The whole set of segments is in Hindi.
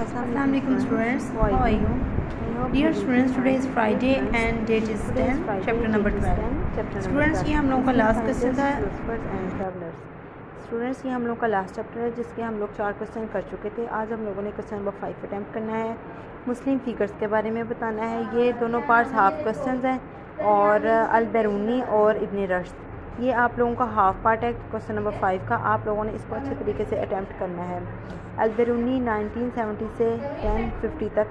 Assalamu alaikum students. How are you? Dear students, today is Friday and date is 10, chapter number 12. Students, ये हम लोगों का लास्ट क्वेश्चन था स्टूडेंट्स, ये हम लोग का लास्ट चैप्टर है, जिसके हम लोग चार क्वेश्चन कर चुके थे। आज हम लोगों ने क्वेश्चन नंबर फाइव अटैम्प्ट करना है। मुस्लिम फिगर्स के बारे में बताना है। ये दोनों पार्ट्स हाफ़ क्वेश्चन हैं, और अलबरूनी और इबन रश्द। ये आप लोगों का हाफ़ पार्ट है क्वेश्चन नंबर फाइव का। आप लोगों ने इसको अच्छे तरीके से अटैम्प्ट करना है। अलबरूनी 1970 से 1050 तक।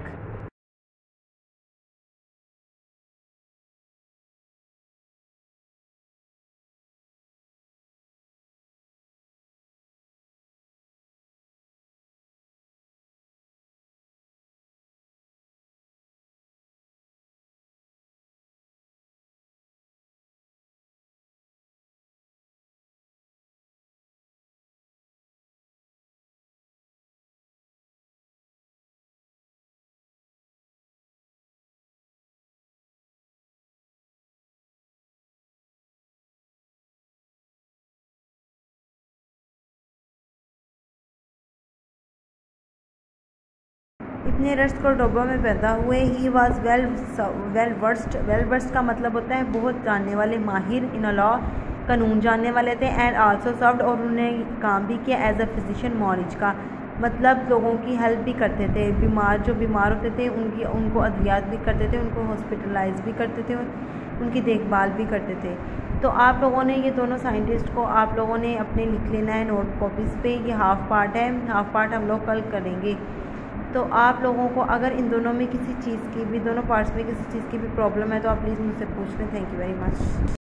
इतने रश्त कोरडोबा में पैदा हुए he was well well worst well worst का मतलब होता है बहुत जानने वाले, माहिर इन लॉ कानून जानने वाले थे एंड आल्सो सर्व्ड और उन्होंने काम भी किया एज अ फिजिशियन मॉरिज का। मतलब लोगों की हेल्प भी करते थे, बीमार, जो बीमार होते थे, उनकी, उनको अद्वियात भी करते थे, उनको हॉस्पिटलाइज भी करते थे, उनकी देखभाल भी करते थे। तो आप लोगों ने ये दोनों साइंटिस्ट को आप लोगों ने अपने लिख लेना है नोट कॉपीज़ पे, ये हाफ़ पार्ट है हाफ़ पार्ट हम लोग कल करेंगे। तो आप लोगों को अगर इन दोनों में किसी चीज़ की भी, दोनों पार्ट्स में किसी चीज़ की भी प्रॉब्लम है तो आप प्लीज़ मुझसे पूछ लें. Thank you very much